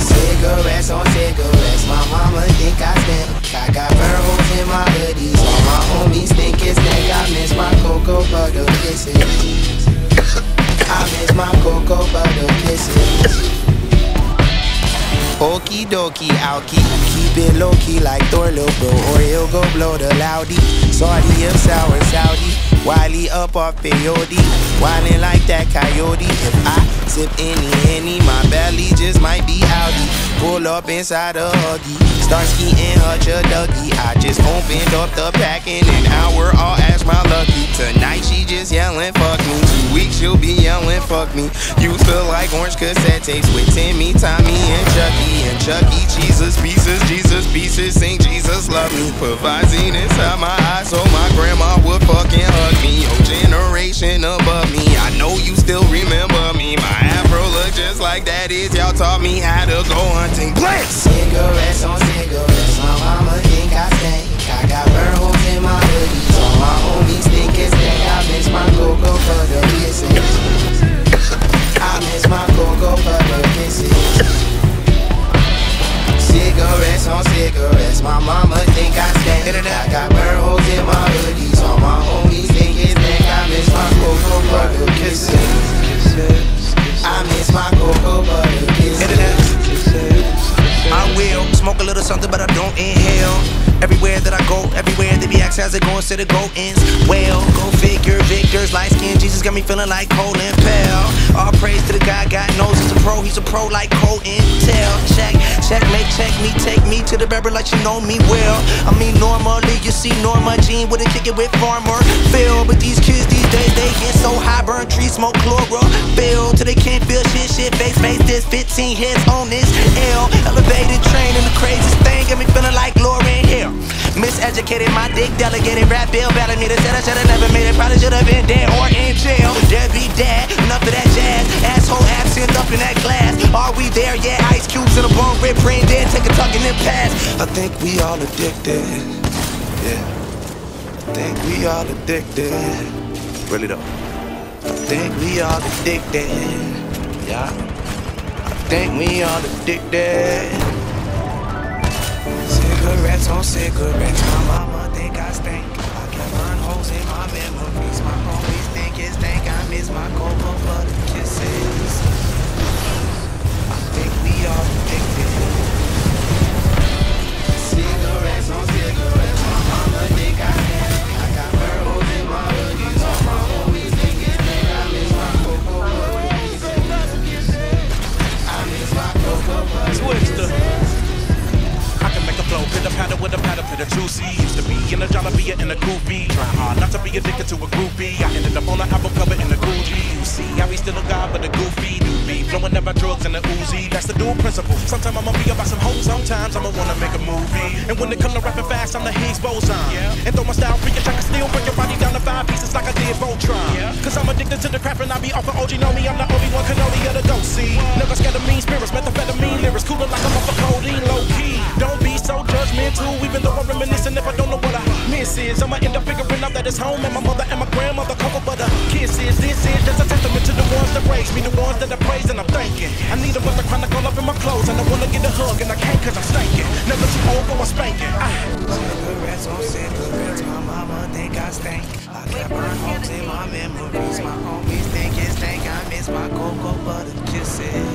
Cigarettes on cigarettes, my mama think I stink. I got holes in my hoodies, all my homies think it's stank. I miss my cocoa butter kisses. I miss my cocoa butter kisses. Okie dokie, I'll keep, it low key like Thor, little bro, or he'll go blow the loudy. Salty of sour Saudi, Wiley up off peyote, wildin' like that coyote. If I sip any henny, my belly just might be outy. Pull up inside a huggy, start skiing hutch a ducky. I just opened up the packing and now we're all ask my lucky. Tonight she just yelling fuck me. Two weeks she'll be yelling fuck me. Used to like orange cassette tapes with Timmy, Tommy, and Chucky and Chucky. Jesus pieces, Jesus pieces. Sing Jesus love me. Put Visine inside my eyes so my grandma would fucking hug me. Your generation above me. I know you still just like that is. Y'all taught me how to go hunting. Blitz! Cigarettes on cigarettes. My mama think I stink. I got burn holes in my hoodies. All my homies think it's stank. I miss my cocoa butter kisses. I miss my cocoa butter kisses. Cigarettes on cigarettes. My mama think I stank. I got burn holes in my hoodies. All my homies think it's stank. I miss my cocoa something, but I don't inhale. Everywhere that I go, everywhere they be asking how's it going, said it go ins. Well, go figure, victors, light skin, Jesus got me feeling like Colin Powell. All praise to the guy, God knows he's a pro, he's a pro like Cole Intel. Check, checkmate, check me, take me to the barber like you know me well. I mean, normally you see Norma Jean with a kick it with Farmer Phil, but these kids these days they get so high, burn trees, smoke chlorophyll till they can't feel shit, shit, face, face this 15 hits on this L. Elevated train and the craziest got me feeling like Lauryn Hill. Miseducated, my dick delegated, rap bill battling me. They said I should've never made it, probably should've been dead or in jail. Deadbeat dad, enough of that jazz. Asshole absent up in that glass. Are we there? Yeah, ice cubes in a bone, rip, brain dead, take a tuck and then pass. I think we all addicted. Yeah. I think we all addicted. Really though. I think we all addicted. Yeah. I think we all addicted. Cigarettes on cigarettes. My mama a pitter juicy. Used to be in a jalapia in a goofy. Trying hard not to be addicted to a groupie. I ended up on an album cover in a Gucci. You see, I be still a guy, but a goofy doobie. Flowing never drugs in the Uzi. That's the dual principle. Sometimes I'ma be about some hoes, sometimes I'ma wanna make a movie. And when it come to rapping fast, I'm the Higgs boson. And throw my style free, I can still break your body down to five pieces like I did Voltron. Cause I'm addicted to the crap and I be off of OG. Know me, I'm the Obi-Wan Kenobi of the dope see. Never scared of mean spirits, methamphetamine lyrics. Cooler like I'm off of codeine, low key. Don't judgmental, even though I'm reminiscing if I don't know what I miss is. I'ma end up figuring out that it's home and my mother and my grandmother cocoa butter kisses. This is just a testament to the ones that raised me, the ones that I praise and I'm thanking. I need a weather chronic all up in my clothes and I wanna get a hug and I can't cause I'm stinking. Never too old for a spanking. Ah. Cigarettes on cigarettes, my mama think I stink. I got burn holes in my memories. My homies think it's stank. I miss my cocoa butter kisses.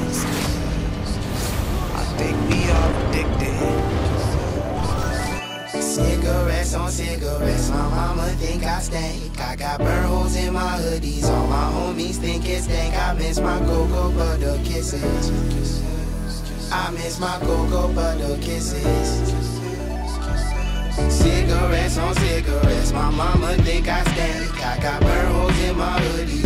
On cigarettes, my mama think I stink. I got burn holes in my hoodies. All my homies think it's stank. I miss my cocoa butter kisses. I miss my cocoa butter kisses. Cigarettes on cigarettes, my mama think I stink. I got burn holes in my hoodies.